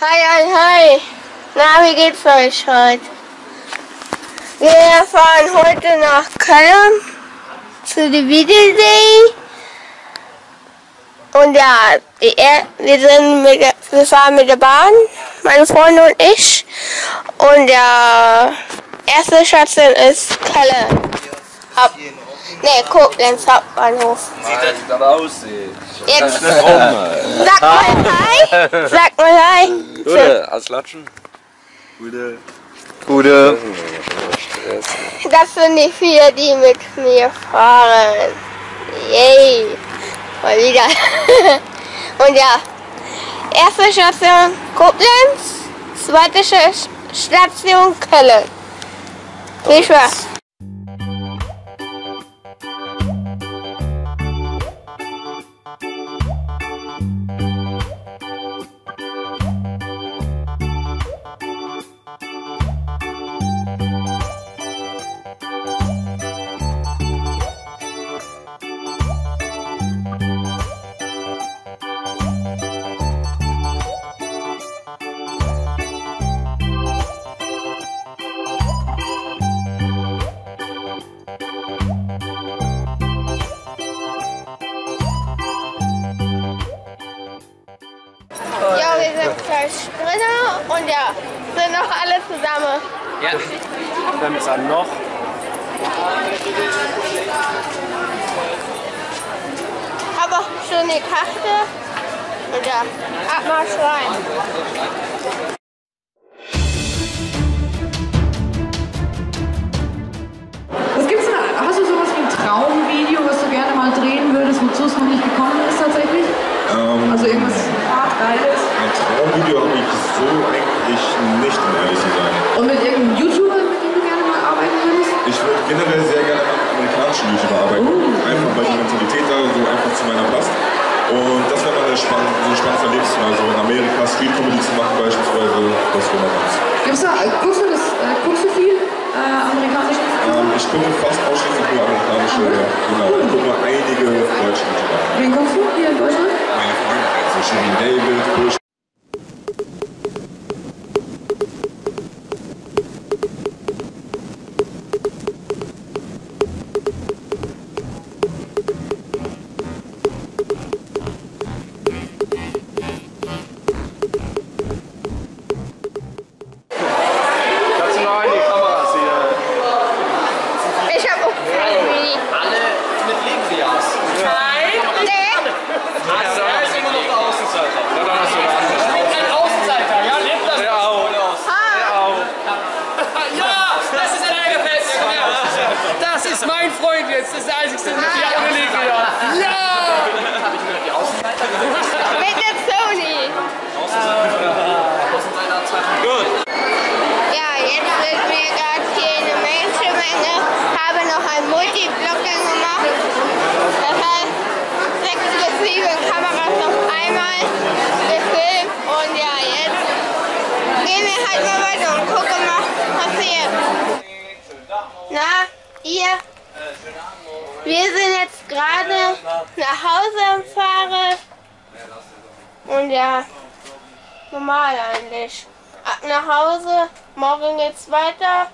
Hi, hi, hi. Na, wie geht's euch heute? Wir fahren heute nach Köln zu der Day. Und ja, wir, sind mit, wir fahren mit der Bahn, meine Freunde und ich. Und ja, erste Station ist Köln. Hab, nee, Koblenz Hauptbahnhof. Wie sieht das dann aussehen? Jetzt. Sag mal hi. Sag mal hi. Gute, als Latschen. Gute. Gute. Das sind die vier, die mit mir fahren. Yay. Mal wieder. Und ja, erste Station Koblenz, zweite Station Köln. Viel Spaß. Ja, wir sind gleich drin und ja, sind noch alle zusammen. Ja. Dann ist er noch. Habe auch schon die Karte und ja, Abmarsch rein. Was gibt's denn? da? Hast du sowas wie ein Traumvideo, was du gerne mal drehen würdest, wozu es noch nicht gekommen ist tatsächlich? Ähm, Also irgendwas hart geiles? ein Traumvideo habe ich so eigentlich nicht, um ehrlich zu sein. Und mit irgendeinem YouTuber, mit dem du gerne mal arbeiten würdest? Ich würde generell sehr gerne mit amerikanischen YouTuber arbeiten. Einfach weil die Mentalität da so einfach zu meiner passt. Und das wäre mal eine spannende, so ein spannendes Erlebnis, mal so in Amerika Street Comedy zu machen beispielsweise. Das wäre mal was. Gibt's da, guckst du das, äh, guckst du viel äh, amerikanische Ähm, ich gucke fast ausschließlich nur amerikanische, ja. Genau. Ich gucke einige deutsche YouTuber. Wen guckst du hier in Deutschland? Meine Freunde, also Shirin David, Bush. Kannst du noch in die Kameras hier? Ich habe auch kein Mini. Alle mit Lebensias. Nee. Also, er ist immer noch der Außenseiter. Ja, dann hast du eine andere. Ein Außenseiter, ja, lebt das. Der auch. Der auch. Ja, das ist der gefällt mir. Komm her. Das ist mein Freund jetzt. Das ist der einzige mit der ohne Liebe. Ja! Mit der Sony. Gut. Ja, jetzt sind wir gerade hier in der Menschenmenge, habe noch ein Multiblocking gemacht. Das heißt, sechs bis sieben Kameras auf einmal gefilmt und ja, jetzt gehen wir halt mal weiter und gucken, was passiert. Na, ihr? Wir sind jetzt gerade nach Hause am Fahren. Und ja, normal eigentlich. Ab nach Hause, morgen geht's weiter.